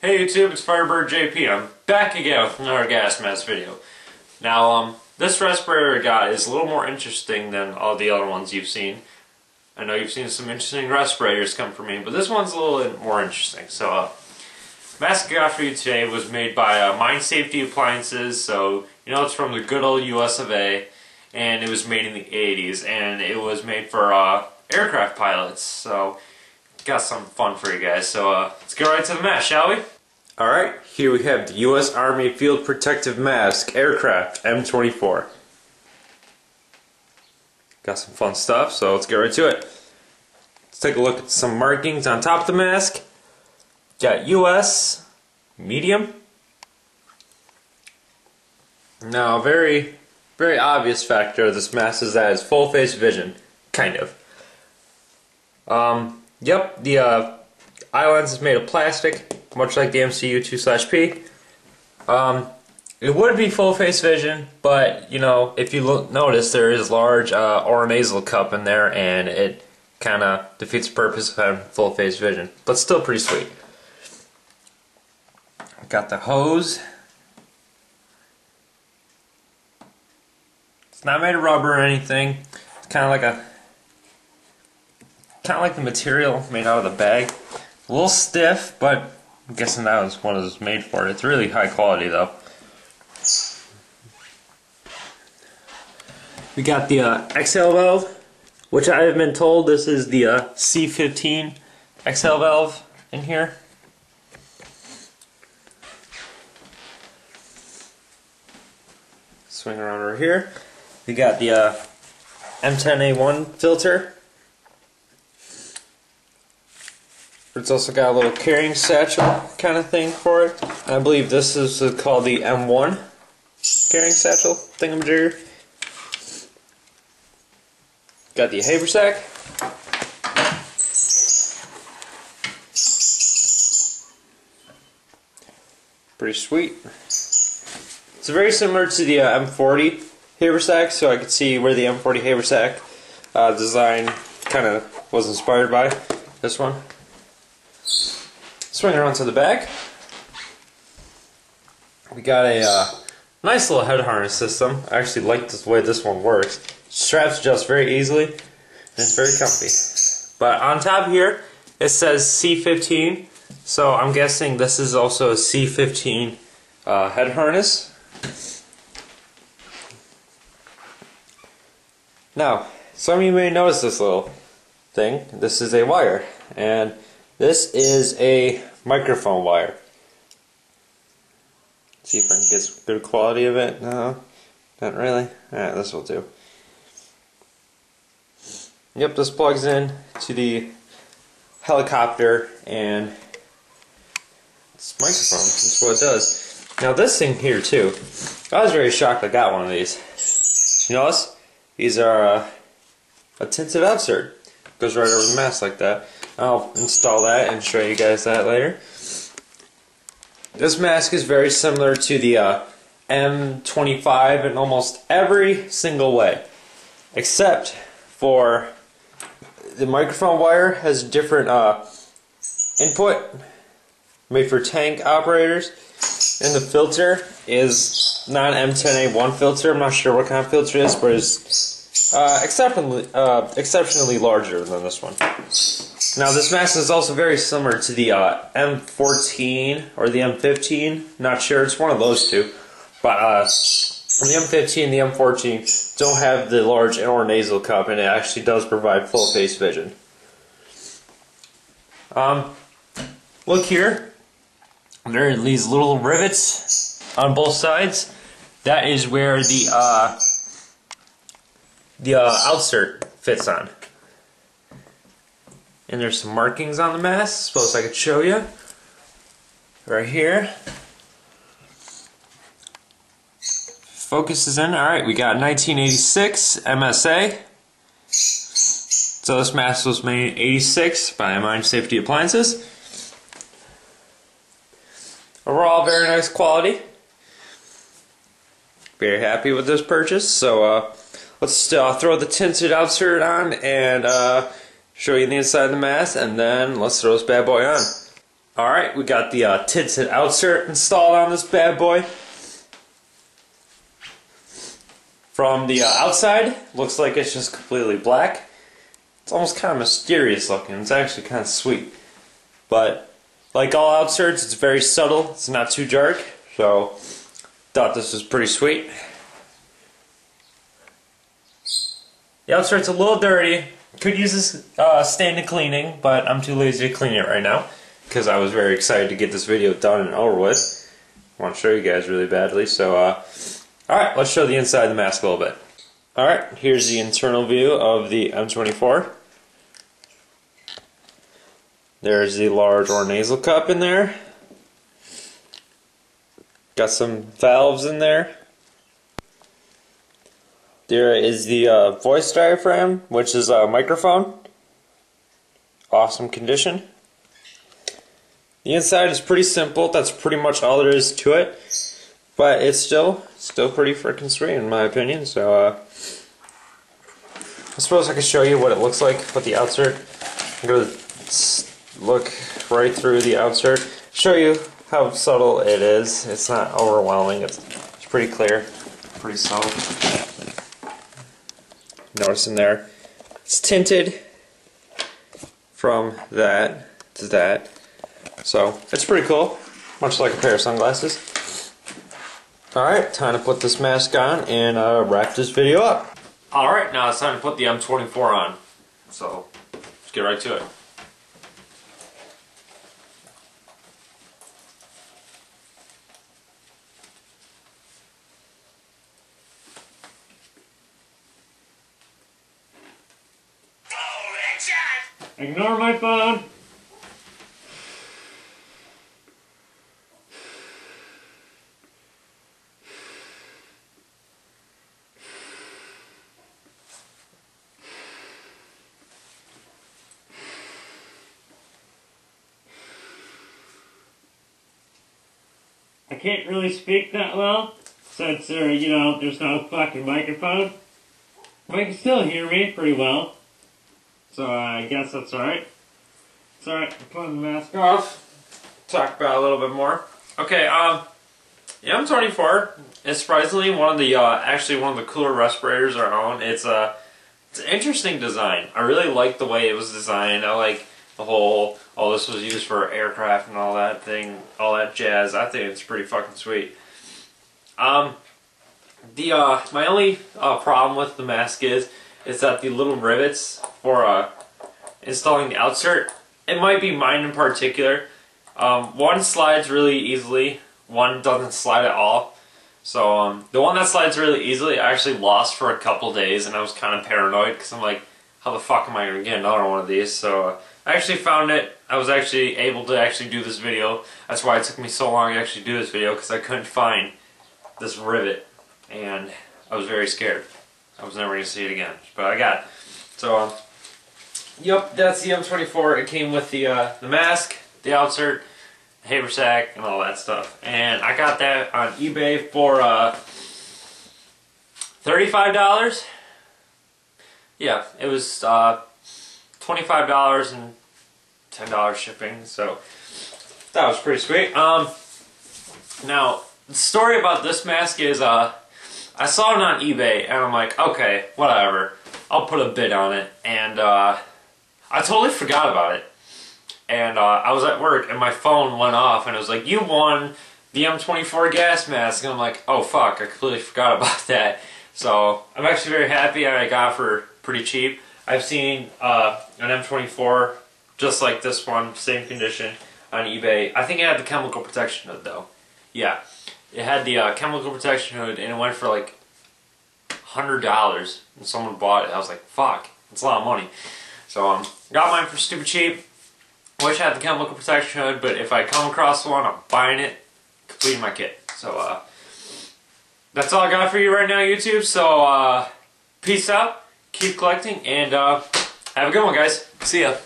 Hey YouTube, it's Firebird JP. I'm back again with another gas mask video. Now, um, this respirator I got is a little more interesting than all the other ones you've seen. I know you've seen some interesting respirators come from me, but this one's a little more interesting. So, uh, mask I got for you today was made by uh, Mine Safety Appliances, so you know it's from the good old US of A, and it was made in the 80s, and it was made for uh, aircraft pilots, so got some fun for you guys. So uh, let's get right to the mask, shall we? Alright, here we have the U.S. Army Field Protective Mask Aircraft M24. Got some fun stuff, so let's get right to it. Let's take a look at some markings on top of the mask. Got U.S. Medium. Now, very, very obvious factor of this mask is that it's full face vision, kind of. Um, Yep, the uh, eye lens is made of plastic, much like the MCU 2 slash P. Um, it would be full face vision, but you know, if you look, notice there is large uh, oronasal cup in there, and it kind of defeats the purpose of having full face vision. But still pretty sweet. Got the hose. It's not made of rubber or anything. It's kind of like a kind of like the material made out of the bag. A little stiff, but I'm guessing that was what it was made for. It's really high quality though. We got the uh, exhale valve, which I have been told this is the uh, C15 exhale valve in here. Swing around over here. We got the uh, M10A1 filter It's also got a little carrying satchel kind of thing for it. I believe this is called the M1 carrying satchel thingamajigger. Got the haversack. Pretty sweet. It's very similar to the uh, M40 haversack, so I could see where the M40 haversack uh, design kind of was inspired by this one. Swing around to the back. We got a uh, nice little head harness system. I actually like the way this one works. Straps adjust very easily, and it's very comfy. But on top here, it says C15, so I'm guessing this is also a C15 uh, head harness. Now, some of you may notice this little thing. This is a wire, and this is a microphone wire. Let's see if I can get good quality of it. No, not really. Alright, this will do. Yep, this plugs in to the helicopter and it's microphone. That's what it does. Now this thing here too. I was very shocked I got one of these. You notice? These are uh, a tinted outsert. Goes right over the mask like that. I'll install that and show you guys that later. This mask is very similar to the uh, M25 in almost every single way, except for the microphone wire has different uh, input made for tank operators, and the filter is not an M10A1 filter. I'm not sure what kind of filter it is, but it's uh, exceptionally, uh, exceptionally larger than this one. Now this mask is also very similar to the uh, M14 or the M15. Not sure, it's one of those two. But uh, the M15 and the M14 don't have the large oronasal cup and it actually does provide full face vision. Um, look here. There are these little rivets on both sides. That is where the uh, the uh, outsert fits on. And there's some markings on the mask. Suppose I could show you. Right here. Focus is in. Alright, we got 1986 MSA. So this mask was made in 86 by Mine Safety Appliances. Overall, very nice quality. Very happy with this purchase. So uh, let's uh, throw the tinted outsert on and uh, show you the inside of the mask, and then let's throw this bad boy on. Alright, we got the uh, tinted outsert installed on this bad boy. From the uh, outside, looks like it's just completely black. It's almost kind of mysterious looking. It's actually kind of sweet. But, like all outserts, it's very subtle. It's not too dark. So, thought this was pretty sweet. The outsert's a little dirty. Could use this uh, standing cleaning, but I'm too lazy to clean it right now because I was very excited to get this video done and over with. I want to show you guys really badly, so uh, alright, let's show the inside of the mask a little bit. Alright, here's the internal view of the M24. There's the large oronasal cup in there. Got some valves in there. There is the uh, voice diaphragm, which is a microphone. Awesome condition. The inside is pretty simple. That's pretty much all there is to it. But it's still still pretty freaking sweet in my opinion. So uh, I suppose I could show you what it looks like with the outsert. I'm to look right through the outsert. Show you how subtle it is. It's not overwhelming. It's, it's pretty clear. Pretty subtle. Notice in there. It's tinted from that to that. So it's pretty cool, much like a pair of sunglasses. Alright, time to put this mask on and uh, wrap this video up. Alright, now it's time to put the M24 on. So, let's get right to it. Ignore my phone. I can't really speak that well since there, you know, there's no fucking microphone. But you can still hear me pretty well. So I guess that's alright. It's alright, I'm putting the mask off. Talk about a little bit more. Okay, um, the M24 is surprisingly one of the, uh, actually one of the cooler respirators I own. It's a, uh, it's an interesting design. I really like the way it was designed. I like the whole, oh, this was used for aircraft and all that thing, all that jazz. I think it's pretty fucking sweet. Um, the, uh, my only uh, problem with the mask is, is that the little rivets for, uh, installing the outsert, it might be mine in particular. Um, one slides really easily, one doesn't slide at all. So, um, the one that slides really easily, I actually lost for a couple days, and I was kind of paranoid, because I'm like, how the fuck am I going to get another one of these? So, uh, I actually found it. I was actually able to actually do this video. That's why it took me so long to actually do this video because I couldn't find this rivet and I was very scared. I was never going to see it again, but I got it. So, um, yep, that's the M24. It came with the uh, the mask, the outsert, haversack, and all that stuff. And I got that on eBay for uh, $35. Yeah, it was uh, $25 and $10 shipping, so that was pretty sweet. Um, now, the story about this mask is, uh, I saw it on eBay, and I'm like, okay, whatever. I'll put a bid on it, and, uh, I totally forgot about it. And, uh, I was at work, and my phone went off, and it was like, you won the M24 gas mask, and I'm like, oh fuck, I completely forgot about that. So, I'm actually very happy I got for pretty cheap. I've seen uh, an M24 just like this one, same condition, on eBay. I think it had the chemical protection though. Yeah, it had the uh, chemical protection hood and it went for like $100 and someone bought it. I was like, fuck, it's a lot of money. So um, got mine for stupid cheap. Wish I had the chemical protection hood, but if I come across one, I'm buying it, completing my kit. So uh, that's all I got for you right now, YouTube. So uh, peace out keep collecting, and uh, have a good one, guys. See ya.